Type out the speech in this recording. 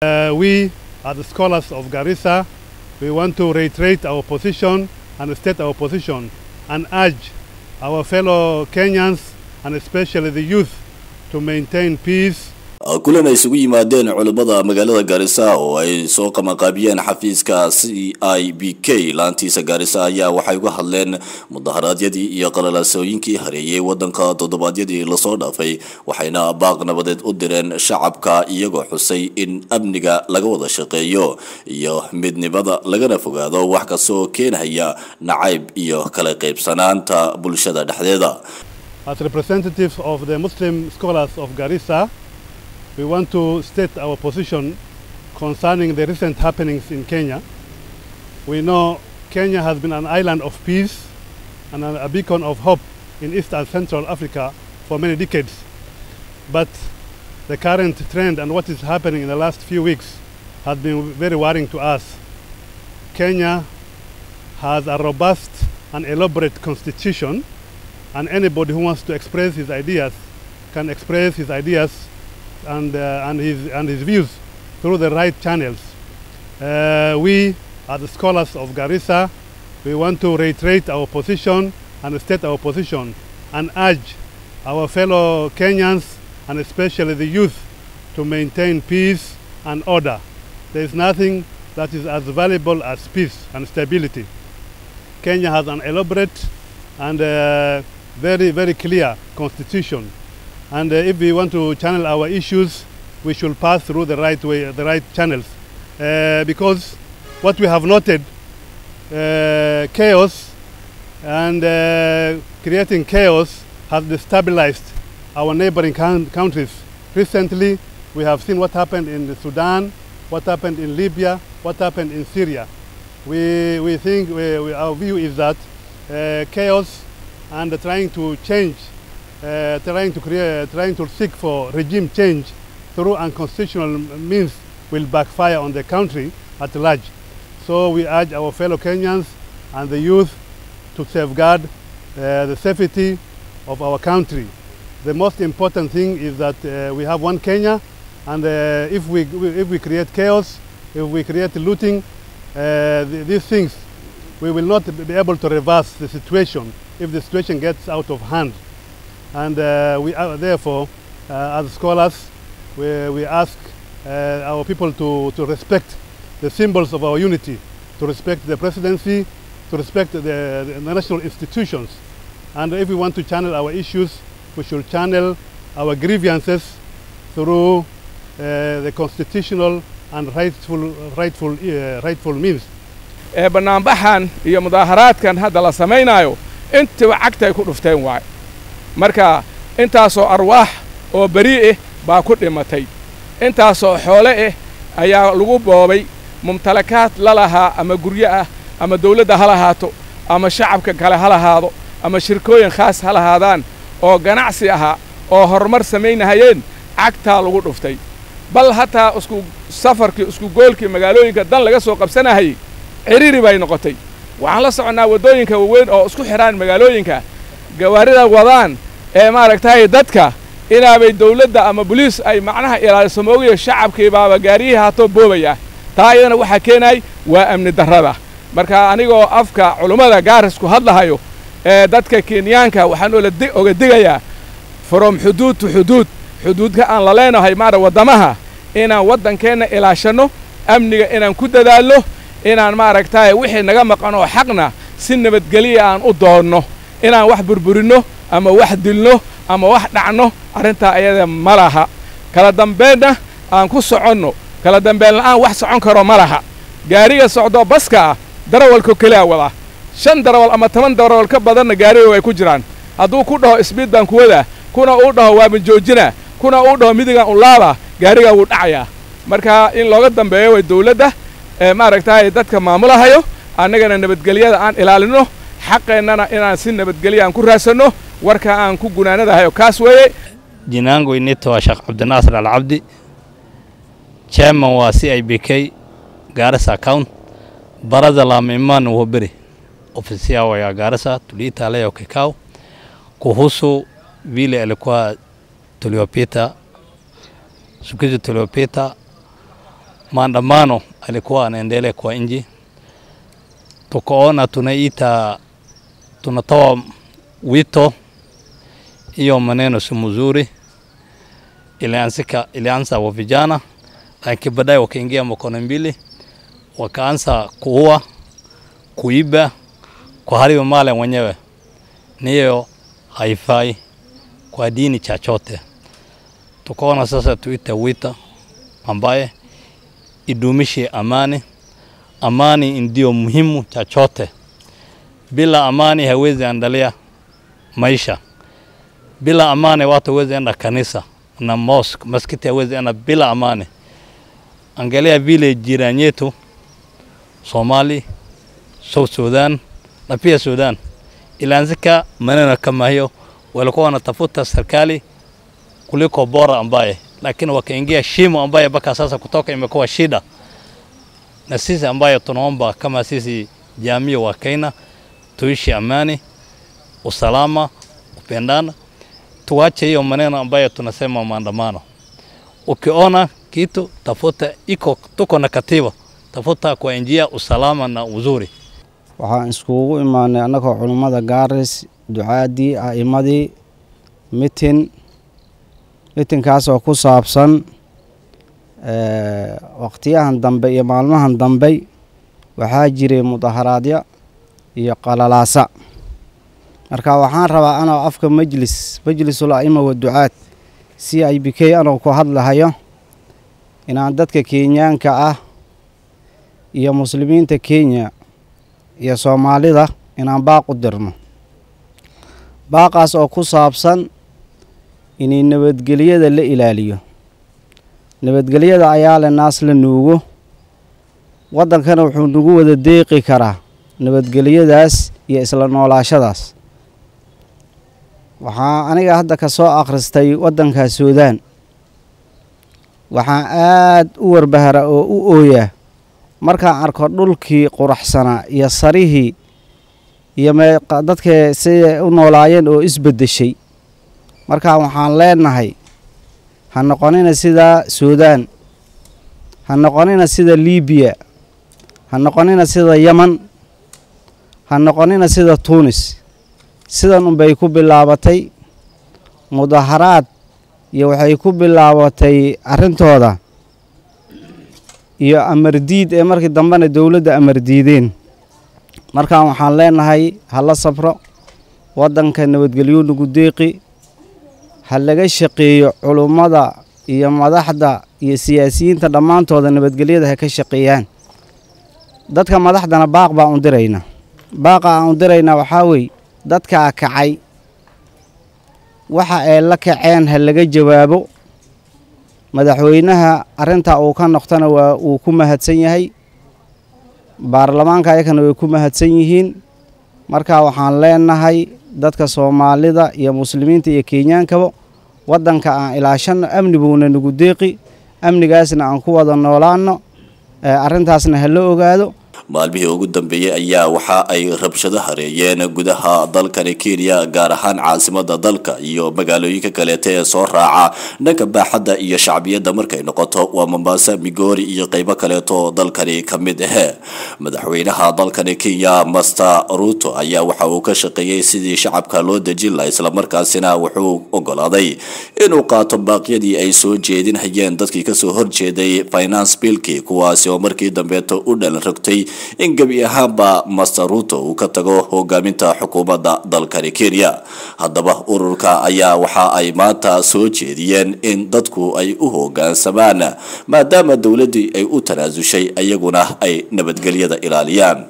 Uh, we, as the scholars of Garissa, we want to reiterate our position and state our position and urge our fellow Kenyans and especially the youth to maintain peace kulan ay isugu yimaadeen culimmada magaalada gaarisa oo ay soo qabanqaabiyeen xafiiska c i b k. Laantiisa gaarisa ayaa waxay uga hadleen mudaharaadyadii iyo qalalaasooyinkii hareeyay wadanka toddobaadyadii la soo dhaafay waxayna baaq nabadeed u direen shacabka iyagoo xusay in amniga laga wada shaqeeyo iyo midnimada lagana fogaado wax kastoo keenhaya nacayb iyo kala qaybsanaanta bulshada dhexdeeda we want to state our position concerning the recent happenings in Kenya. We know Kenya has been an island of peace and a beacon of hope in East and Central Africa for many decades. But the current trend and what is happening in the last few weeks has been very worrying to us. Kenya has a robust and elaborate constitution, and anybody who wants to express his ideas can express his ideas and, uh, and, his, and his views through the right channels. Uh, we, as scholars of Garissa, we want to reiterate our position and state our position and urge our fellow Kenyans and especially the youth to maintain peace and order. There is nothing that is as valuable as peace and stability. Kenya has an elaborate and uh, very, very clear constitution and uh, if we want to channel our issues, we should pass through the right way, the right channels. Uh, because what we have noted, uh, chaos and creating chaos has destabilized our neighboring countries. Recently, we have seen what happened in Sudan, what happened in Libya, what happened in Syria. We, we think we, we, our view is that chaos and trying to change uh, trying to create, trying to seek for regime change through unconstitutional means will backfire on the country at large. So we urge our fellow Kenyans and the youth to safeguard uh, the safety of our country. The most important thing is that uh, we have one Kenya, and if we if we create chaos, if we create looting, th these things, we will not be able to reverse the situation if the situation gets out of hand and uh, we are therefore uh, as scholars we, we ask uh, our people to, to respect the symbols of our unity to respect the presidency to respect the, the, national institutions. And if we want to channel our issues we should channel our grievances through the constitutional and rightful, rightful, rightful means. Banaanbaxan iyo mudaaharaadkan hadda la ku dhufteen marka intaasoo arwaax oo beri ah baa ku dhimatay. Intaasoo xoole ah ayaa lagu boobay. Mumtalakaad la lahaa ama guryo ah ama dawladda ha lahaato ama shacabka kale ha lahaado ama shirkooyin khaas ha lahaadaan oo ganacsi ahaa oo horumar samaynahayeen cagtaa lagu dhuftay. Bal hataa isku safarkii isku goolkii magaalooyinka dan laga soo qabsanahayey cidhiri bay noqotay. Waxaan la soconnaa waddooyinka waaweyn oo isku xidhaan magaalooyinka gawaarida wadaan ee maaragtay dadka inaabay dawladda ama boliis ay macnaha ilaaliso moogiyo shacabkii baaba gaariyihii haatoo boobaya taa iyadana waxaa keenay waa amni darrada marka anigoo afka culummada gaaris ku hadlahayo ee dadka kenyaanka waxaan oga digayaa from xuduud to xuduud xuduudka aan la leenahay maara waddamaha inaan waddankeenna ilaashanno amniga inaan ku dadaalno inaan maaragtay wixii naga maqan oo xaqna si nabadgeliya aan u doonno inaan wax burburinno ama wax dilno ama wax dhacno arrintaa ayada ma laha. Kala dambaynna aan ku soconno kala dambayn la'aan wax socon karo ma laha. Gaariga socdo baska ah darawalko keliya wadaa shan darawal ama toban darawal ka badanna gaariga way ku jiraan. Hadduu ku dhaho isbiid baan kuwadaa kuna uu dhaho waaban joojina kuna uu dhaho midigan ulaaba gaarigaa wuu dhacayaa marka in looga dambeeyo way dawladda ee maaragtay dadka maamulahayo annagana nabadgelyada aan ilaalinno xaqeennana inaan si nabadgelya aan ku raadsanno warka aan ku gunaanadahayo kaas weeye. Jinaangu inito waa sheekh cabdinaasir alcabdi. Chairman waa c i b k gaarisa account barada lamiman waberi ofisia ya Garissa tuliita leo kuhusu vile alikuwa tuliopita siku hizi tuliopita maandamano alikuwa anaendelea kwa nji, tukaona tunaita tunatoa wito, hiyo maneno si mzuri. Ilianzika ilianza wa vijana, lakini baadaye wakaingia mkono mbili, wakaanza kuua, kuiba, kuharibu mali mwenyewe. Niyo haifai kwa dini chochote. Tukaona sasa tuite wita ambaye idumishe amani. Amani ndio muhimu chochote. Bila amani hawezi andalia maisha. Bila amani watu hawezi enda kanisa na mosque, msikiti hawezi enda bila amani. Angalia vile jirani yetu Somali, South Sudan na pia Sudan ilianzika maneno kama hiyo, walikuwa wanatafuta serikali kuliko bora ambaye, lakini wakaingia shimo ambaye mpaka sasa kutoka imekuwa shida. Na sisi ambayo tunaomba kama sisi jamii wa Kenya tuishi amani, usalama, kupendana, tuache hiyo maneno ambayo tunasema maandamano. Ukiona kitu tafuta, iko tuko na katiba, tafuta kwa njia usalama na uzuri. waxaan iskugu imaanay annagoo culummada gaaris ducaadii a'imadii mitin mitinkaasoo ku saabsan waqtiyahan dambe iyo maalmahan dambe waxaa jiray mudaharaadyo iyo qalalaasa marka waxaan rabaa anoo afka majlis majlisul a'ima wa ducaad c i b k anoo ku hadlahayo inaan dadka kenyaanka ah iyo muslimiinta kenya iyo soomaalida inaan baaq u dirno. Baaqaas oo ku saabsan inay nabadgelyada la ilaaliyo. Nabadgelyada ayaa le naas la nuugo. Waddankana wuxuu nagu wada deeqi karaa nabadgelyadaas iyo isla noolaashadaas waxaa aniga hadda ka soo akhristay waddanka suudaan. Waxaan aad u warbahara oo u ooyaa markaan arko dhulkii quraxsanaa iyo sarihii iyo dadka siday u noolaayeen oo isbeddeshay markaan waxaan leenahay ha noqonina sida suudaan ha noqonina sida liibiya ha noqonina sida yeman ha noqonina sida tuunis sidan unbay ku bilaabatay mudaharaad iyo waxay ku bilaabatay arrintooda iyo amardiid ee markii dambena dowladda amardiideen markaan waxaan leenahay ha la sabro waddanka nabadgelyo nagu deeqi ha laga shaqeeyo culummada iyo madaxda iyo siyaasiyiinta dhammaantooda nabadgelyada ha ka shaqeeyaan. Dadka madaxdana baaq baan u diraynaa. Baaqa aan u diraynaa waxaa weeye dadkaa kacay. Waxa ay la kaceen ha laga jawaabo. Madaxweynaha arrintaa uu ka noqtona waa uu ku mahadsan yahay. Baarlamaanka ayakana way ku mahadsan yihiin. Marka waxaan leenahay dadka soomaalida iyo muslimiinta iyo kenyaankaba waddanka aan ilaashanno amni buuna nagu deeqi. Amnigaasna aan ku wada noolaanno. Arrintaasna ha la ogaado maalmihii ugu dambeeyey ayaa waxa ay rabshado hareeyeen gudaha dalkani kenya gaar ahaan caasimada dalka iyo magaalooyinka kaleeta ee soo raaca. Dhanka baaxadda iyo shacbiyadda markay noqoto waa mombasa migori iyo qeybo kaleeto dalkani ka mid ahe madaxweynaha dalkani kenya master ruto ayaa waxa uu ka shaqeeyey sidii shacabka loo dejin laha islamarkaasina wuxuu ogolaaday inuu qaato baaqyadii ay soo jeedinhayeen dadkii ka soo horjeeday finance billkii kuwaasi oo markii dambeeto u dhalan rogtay in gebi ahaanba master ruto uu ka tago hogaaminta xukuumadda dalkani kenya. Haddaba ururka ayaa waxa ay maanta soo jeediyeen in dadku ay u hogaansamaan maadaama dowladdii ay u tanaasushay iyaguna ay nabadgelyada ilaaliyaan